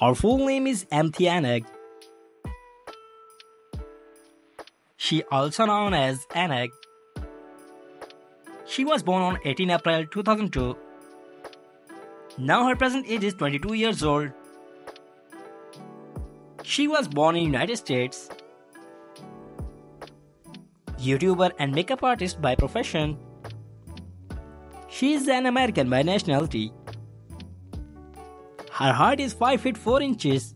Her full name is Amthi She also known as Anak. She was born on 18 April 2002. Now her present age is 22 years old. She was born in United States. YouTuber and makeup artist by profession. She is an American by nationality. Her height is 5 feet 4 inches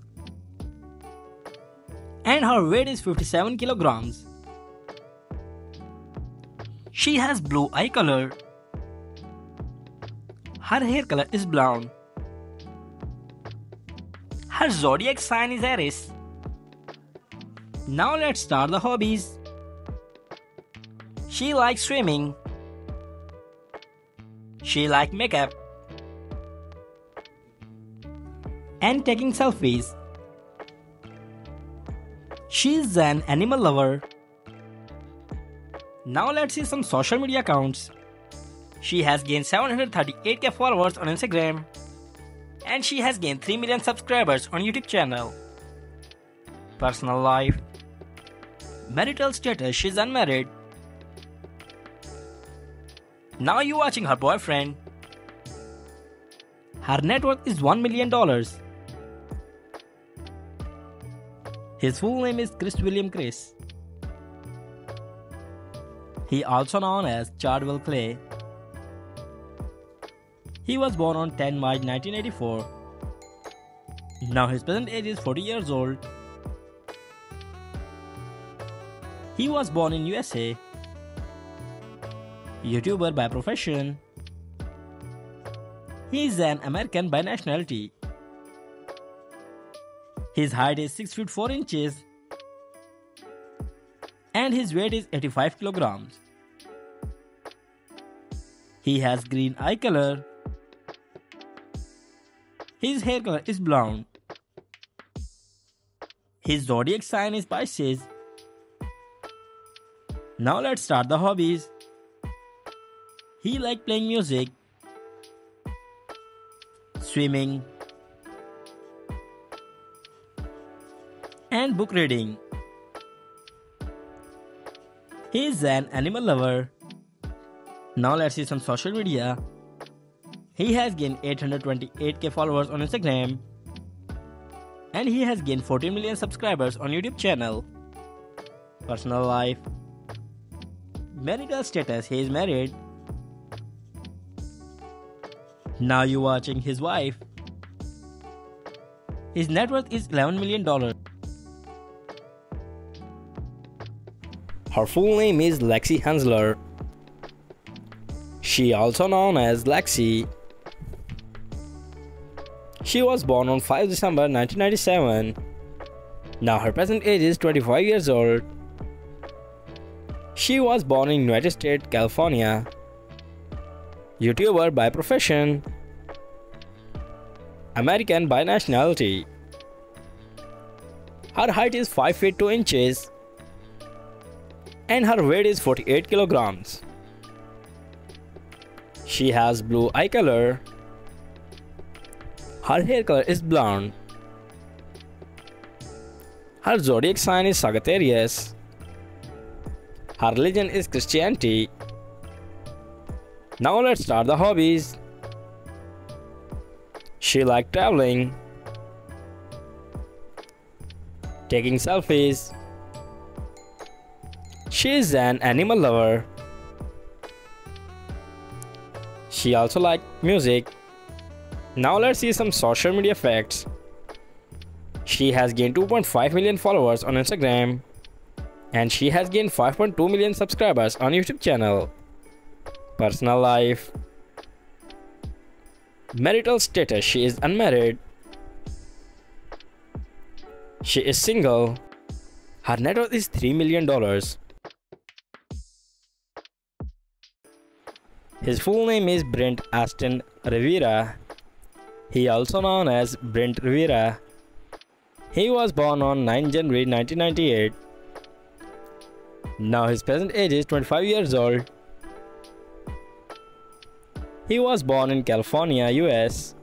and her weight is 57 kilograms. She has blue eye color. Her hair color is brown. Her zodiac sign is Aries. Now let's start the hobbies. She likes swimming. She likes makeup. And taking selfies. She is an animal lover. Now let's see some social media accounts. She has gained 738k followers on Instagram and she has gained 3 million subscribers on YouTube channel. Personal life Marital status she's unmarried. Now you watching her boyfriend. Her net worth is $1 million. His full name is Chris William Chris. He also known as Chad Wild Clay. He was born on 10 March 1984. Now his present age is 40 years old. He was born in USA. YouTuber by profession. He is an American by nationality. His height is 6 feet 4 inches and his weight is 85 kilograms. He has green eye color his hair color is blonde. His zodiac sign is Pisces. Now let's start the hobbies. He likes playing music, swimming, and book reading. He is an animal lover. Now let's see some social media. He has gained 828k followers on Instagram and he has gained 14 million subscribers on YouTube channel. Personal life Marital status he is married. Now you watching his wife. His net worth is 11 million Her full name is Lexi Hensler. She also known as Lexi she was born on 5 December 1997. Now her present age is 25 years old. She was born in United States, California. YouTuber by profession. American by nationality. Her height is 5 feet 2 inches and her weight is 48 kilograms. She has blue eye color her hair color is blonde. Her zodiac sign is Sagittarius. Her religion is Christianity. Now let's start the hobbies. She likes traveling, taking selfies. She is an animal lover. She also likes music. Now let's see some social media facts. She has gained 2.5 million followers on Instagram and she has gained 5.2 million subscribers on YouTube channel. Personal life Marital status She is unmarried. She is single. Her net worth is $3 million. His full name is Brent Aston Rivera he also known as Brent Rivera. He was born on 9 January 1998. Now his present age is 25 years old. He was born in California, US.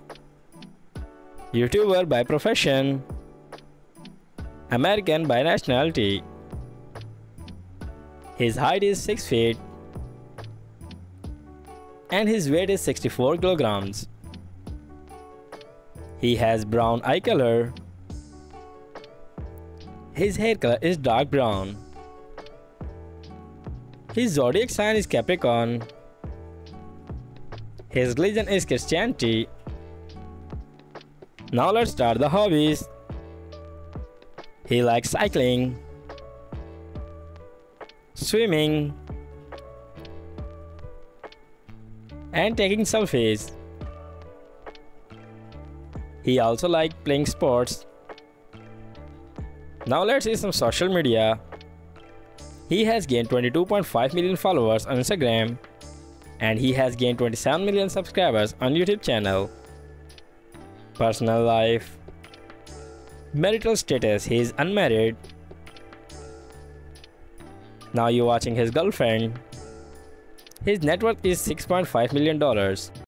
YouTuber by profession, American by nationality. His height is 6 feet and his weight is 64 kilograms. He has brown eye color. His hair color is dark brown. His zodiac sign is Capricorn. His religion is Christianity. Now let's start the hobbies. He likes cycling, swimming, and taking selfies. He also likes playing sports. Now let's see some social media. He has gained 22.5 million followers on Instagram and he has gained 27 million subscribers on YouTube channel. Personal life Marital status He is unmarried. Now you're watching his girlfriend. His net worth is $6.5 million.